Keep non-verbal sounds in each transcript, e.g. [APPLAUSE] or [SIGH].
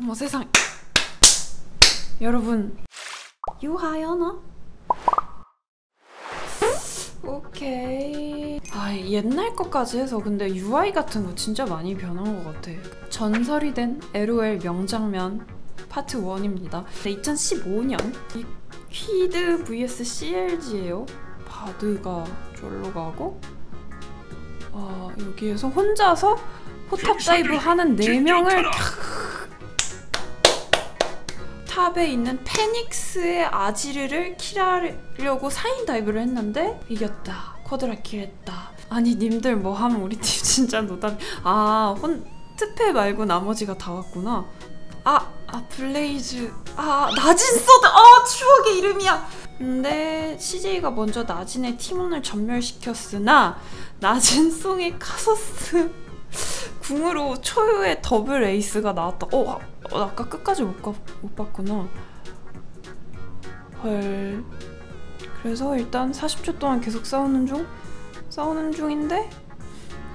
어머 세상 여러분. 유하연아? 오케이. 아 옛날 것까지 해서 근데 UI 같은 거 진짜 많이 변한 것 같아. 전설이 된 LOL 명장면 파트 1입니다. 2015년 이 퀴드 vs CLG예요. 바드가 절로 가고 아 여기에서 혼자서 포탑 dive 하는 4명을 탑에 있는 페닉스의 아지르를 kill하려고 4인 dive를 했는데 이겼다. quadra kill 했다. 아니 님들 뭐 하면 우리 팀 [LAUGHS] 진짜 노답. 아혼 트페 말고 나머지가 다 왔구나. 아, 아 블레이즈. 아 나진 소드. 아 추억의 이름이야. 근데 CJ가 먼저 나진의 팀원을 전멸시켰으나 나진 소드의 카서스 궁으로 초유의 더블 에이스가 나왔다. 어, 어 아까 끝까지 못, 가, 못 봤구나. 헐. 그래서 일단 40초 동안 계속 싸우는 중? 싸우는 중인데?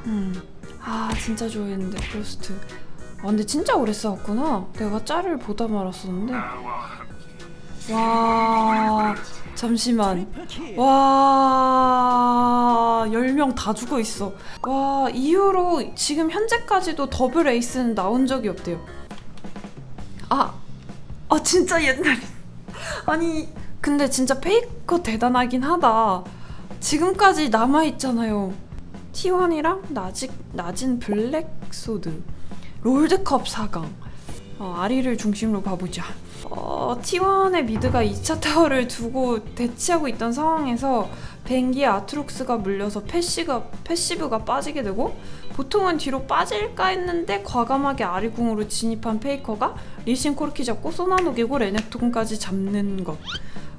음. 아, 진짜 좋아했는데, 프로스트. 아, 근데 진짜 오래 싸웠구나. 내가 짤을 보다 말았었는데. 와. 잠시만. 와, 10 명 다 죽어 있어. 와, 이후로 지금 현재까지도 더블 에이스는 나온 적이 없대요. 아, 아, 진짜 옛날에. [LAUGHS] 아니, 근데 진짜 페이커 대단하긴 하다. 지금까지 남아 있잖아요. T1이랑 나직, 나진 블랙 소드. 롤드컵 4강. 어, 아리를 중심으로 가보자. 어, T1의 미드가 2차 타워를 두고 대치하고 있던 상황에서 뱅기의 아트록스가 물려서 패시가, passive가 빠지게 되고 보통은 뒤로 빠질까 했는데 과감하게 아리궁으로 진입한 페이커가 리신 코르키 잡고 소나 녹이고 레넥톤까지 잡는 것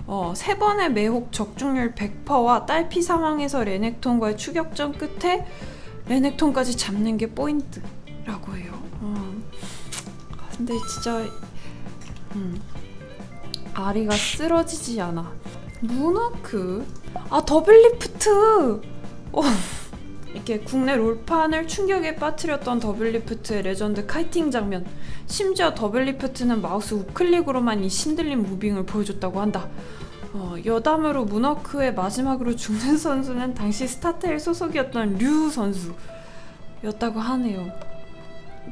어, 세 번의 매혹 적중률 100%와 딸피 상황에서 레넥톤과의 추격전 끝에 레넥톤까지 잡는 게 포인트라고 해요. 어. 근데 진짜 음. 아리가 쓰러지지 않아. 문워크. 아 더블리프트. 어. 이렇게 국내 롤판을 충격에 빠뜨렸던 더블리프트의 legend kiting 장면. 심지어 더블리프트는 마우스 우클릭으로만 이 신들린 moving을 보여줬다고 한다. 어, 여담으로 moonwalk의 마지막으로 죽는 [LAUGHS] 선수는 당시 스타테일 소속이었던 류 선수였다고 하네요.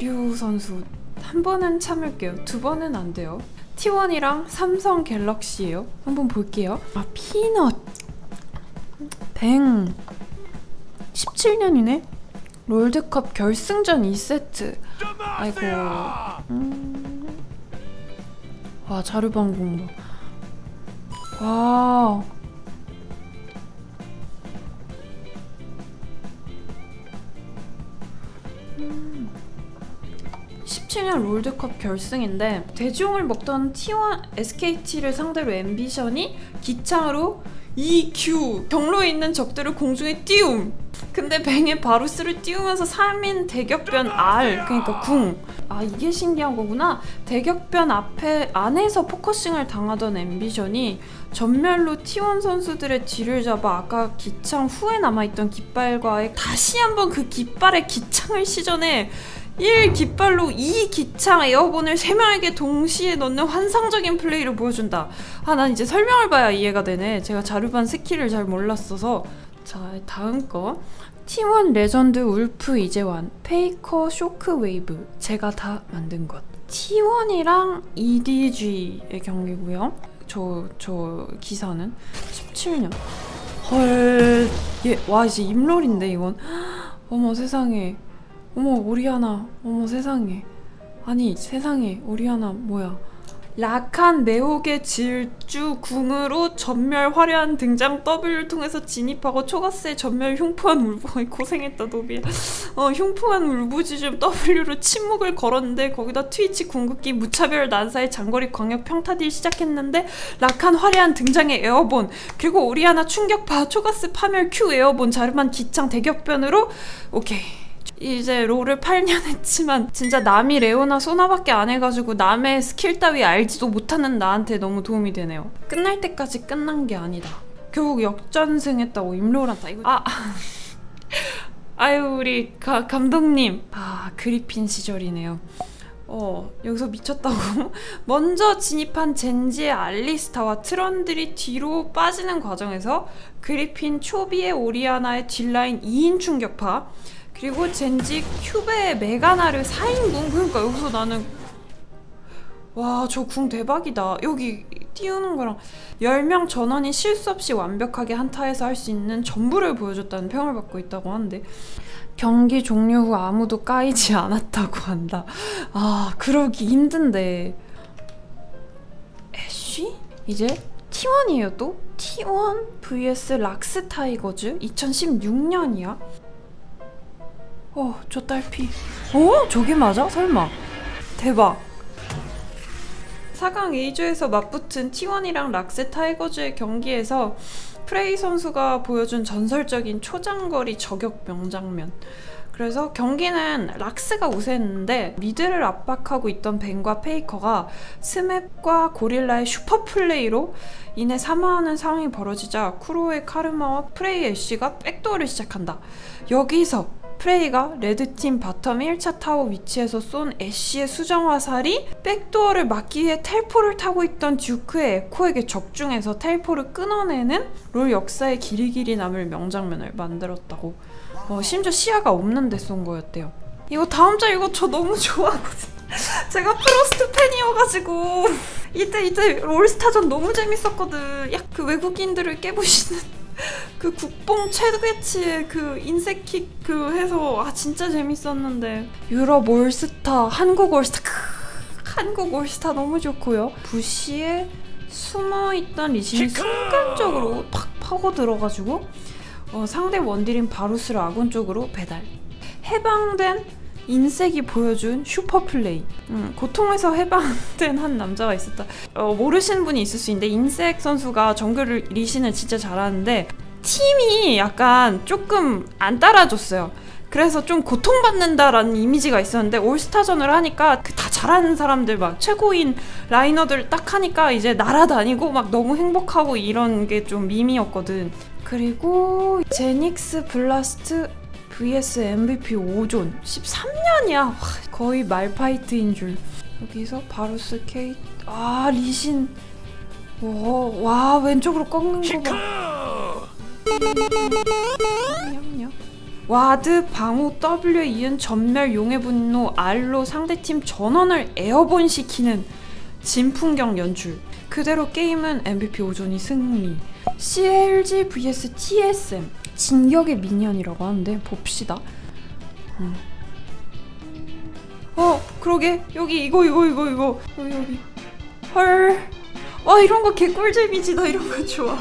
류 선수 한 번은 참을게요. 두 번은 안 돼요. T1이랑 삼성 갤럭시예요. 한번 볼게요. 아 피넛 뱅 17년이네. 롤드컵 결승전 2세트. 아이고. 음. 와 자르방 공부. 와. 2017년 롤드컵 결승인데 대중을 먹던 T1 SKT를 상대로 앰비션이 기창으로 EQ 경로에 있는 적들을 공중에 띄움 근데 뱅의 바루스를 띄우면서 3인 대격변 R 그러니까 궁. 아 이게 신기한 거구나. 대격변 앞에 안에서 focusing을 당하던 앰비션이 점멸로 T1 선수들의 뒤를 잡아 아까 기창 후에 남아있던 깃발과의 다시 한번 그 깃발의 기창을 시전해 1 깃발로 2 기창 airborne을 3명에게 동시에 넣는 환상적인 플레이를 보여준다. 아, 난 이제 설명을 봐야 이해가 되네. 제가 자르반 skill을 잘 몰랐어서. 자, 다음 거. T1 legend 울프 이재환, 페이커 shockwave. 제가 다 만든 것. T1이랑 EDG의 경기고요. 저, 저 기사는 17년. 헐, 얘, 와, 이제 임롤인데, 이건. [GASPS] 어머, 세상에. 어머 오리아나. 어머 세상에. 아니 세상에. 오리아나 뭐야? 락한 매혹의 질주 궁으로 전멸 화려한 등장 W를 통해서 진입하고 초가스의 전멸 흉포한 울부 고생했다 노비 어 흉포한 울부짖음 W로 침묵을 걸었는데 거기다 트위치 궁극기 무차별 난사의 장거리 광역 평타딜 시작했는데 락한 화려한 등장의 airborne 그리고 오리아나 충격파 초가스 파멸 Q airborne 자르반 기창 대격변으로 오케이 이제 롤을 8년 했지만 진짜 나미 레오나 소나밖에 안 해가지고 남의 스킬 따위 알지도 못하는 나한테 너무 도움이 되네요. 끝날 때까지 끝난 게 아니다. 결국 역전승했다고 임로란다. 이거 아 [LAUGHS] 아유 우리 가, 감독님 아 그리핀 시절이네요. 어, 여기서 미쳤다고. [LAUGHS] 먼저 진입한 젠지의 알리스타와 트런들이 뒤로 빠지는 과정에서 그리핀 초비의 오리아나의 뒷라인 2인 충격파, 그리고 젠지 큐베의 메가나를 4인궁. 그러니까 여기서 나는 와, 저 궁 대박이다. 여기 띄우는 거랑 10명 전원이 실수 없이 완벽하게 한타에서 할 수 있는 전부를 보여줬다는 평을 받고 있다고 하는데 경기 종료 후 아무도 까이지 않았다고 한다. 아, 그러기 힘든데. 애쉬? 이제 T1이에요 또? T1 vs 락스 타이거즈 2016년이야. 어, 저 딸피. 어? 저게 맞아? 설마. 대박. 4강 A조에서 맞붙은 T1이랑 락스 타이거즈의 경기에서 프레이 선수가 보여준 전설적인 초장거리 저격 명장면. 그래서 경기는 락스가 우세했는데 mid를 압박하고 있던 뱅과 페이커가 스맵과 고릴라의 super play로 인해 사망하는 상황이 벌어지자 쿠로의 카르마와 프레이 애쉬가 backdoor를 시작한다. 여기서 프레이가 레드팀 bottom 1차 타워 위치에서 쏜 애쉬의 수정 화살이 backdoor를 막기 위해 텔포를 타고 있던 듀크의 에코에게 적중해서 텔포를 끊어내는 롤 역사에 길이 길이 남을 명장면을 만들었다고. 어, 심지어 시야가 없는데 쏜 거였대요. 이거 다음 장 이거 저 너무 좋아하거든요. [LAUGHS] 제가 프로스트 팬이어가지고 이때 이때 올스타전 너무 재밌었거든. 야그 외국인들을 깨부시는 [LAUGHS] 그 국뽕 최대치의 그 인섹킥 그 해서 아 진짜 재밌었는데. 유럽 올스타 한국 올스타 크, 한국 올스타 너무 좋고요. bush에 숨어있던 리신이 순간적으로 팍 파고 들어가지고 어, 상대 원딜인 바루스를 아군 쪽으로 배달. 해방된 인섹이 보여준 super play. 음, 고통에서 해방된 한 남자가 있었다. 어, 모르시는 분이 있을 수 있는데 인섹 선수가 정글 리신을 진짜 잘하는데 팀이 약간 조금 안 따라줬어요. 그래서 좀 고통받는다라는 이미지가 있었는데 올스타전을 하니까 그 다 잘하는 사람들 막 최고인 laner들 딱 하니까 이제 날아다니고 막 너무 행복하고 이런 게 좀 밈이었거든. 그리고 제닉스 블라스트 vs MVP 오존 13년이야. 거의 말파이트인 줄. 여기서 바루스 케이트 아 리신. 와, 와 왼쪽으로 꺾는 거봐. ward 방호 W에 이은 점멸 용의 분노 R로 상대팀 전원을 airborne 시키는 진풍경 연출. 그대로 게임은 MVP 오존이 승리. CLG vs TSM 진격의 minion이라고 하는데 봅시다. 음. 어 그러게 여기 이거 이거 이거 이거 여기 여기 헐. 와 이런 거 개꿀잼이지 나 이런 거 좋아.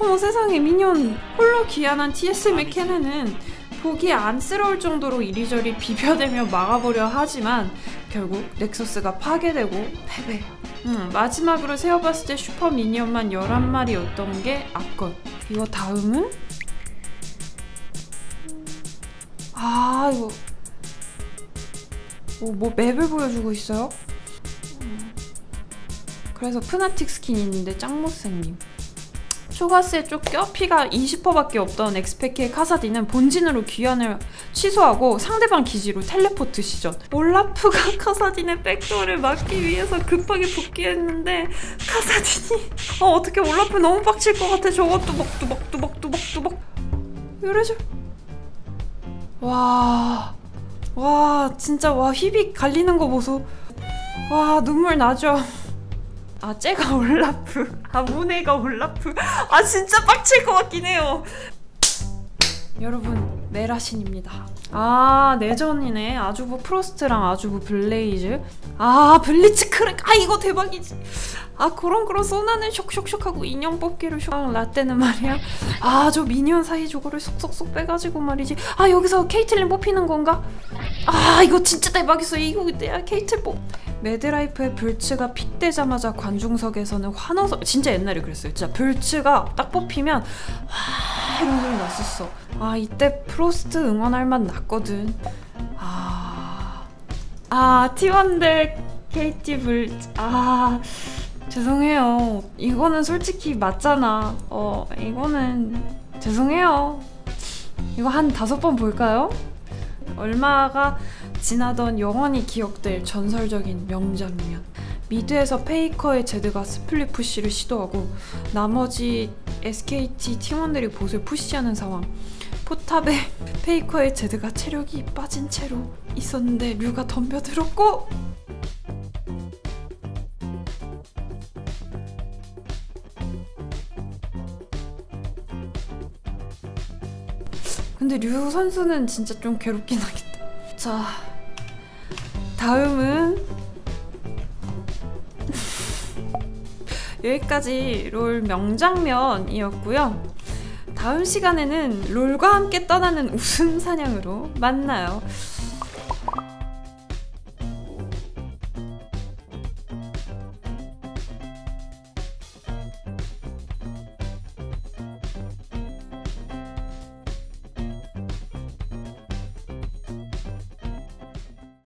어머 세상에 minion 홀로 귀환한 TSM의 캐넨은 보기 안쓰러울 정도로 이리저리 비벼대며 막아보려 하지만 결국 nexus가 파괴되고 패배. 음, 마지막으로 세어봤을 때 super minion만 11마리였던 게 압권. 이거 다음은 아 이거 뭐, 뭐 맵을 보여주고 있어요? 그래서 프나틱 스킨이 있는데 짱 못생김 초가스에 쫓겨? 피가 20%밖에 없던 엑스페키의 카사딘은 본진으로 귀환을 취소하고 상대방 기지로 텔레포트 시전. 올라프가 [LAUGHS] 카사딘의 백도어를 막기 위해서 급하게 복귀했는데 카사딘이 어 어떻게 올라프 너무 빡칠 것 같아. 저거 뚜벅뚜벅뚜벅뚜벅뚜벅 이러죠 와, 와, 진짜 와 휘빅 갈리는 거 보소. 와 눈물 나죠. 아 쟤가 [LAUGHS] 올라프, 아 문해가 올라프. 아 진짜 빡칠 것 같긴 해요. 여러분 메라신입니다. 아 내전이네. 아주부 프로스트랑 아주부 블레이즈. 아 블리츠 크랙. 아 이거 대박이지. 아 그런 그런 소나는 쇽쇽쇽하고 인형 뽑기를 쇽. 아, 라떼는 말이야? 아 저 minion 사이 저거를 쏙쏙쏙 빼가지고 말이지. 아 여기서 케이틀린 뽑히는 건가? 아 이거 진짜 대박이어. 이거 내가 케이틀 뽑. 매드라이프의 블츠가 pick되자마자 관중석에서는 환호성 진짜 옛날에 그랬어요. 진짜 블츠가 딱 뽑히면 와 이런 소리 났었어. 아 이때 프로스트 응원할 맛 났거든. 아... 아 T1대 KT 블츠 아... 죄송해요. 이거는 솔직히 맞잖아. 어, 이거는 죄송해요. 이거 한 다섯 번 볼까요? 얼마가 지나던 영원히 기억될 전설적인 명장면. mid에서 페이커의 제드가 split push를 시도하고 나머지 SKT 팀원들이 보스를 푸시하는 상황. 포탑에 [LAUGHS] 페이커의 제드가 체력이 빠진 채로 있었는데 류가 덤벼들었고 근데 류 선수는 진짜 좀 괴롭긴 하겠다. 자, 다음은 [LAUGHS] 여기까지 롤 명장면이었고요. 다음 시간에는 롤과 함께 떠나는 웃음 사냥으로 만나요.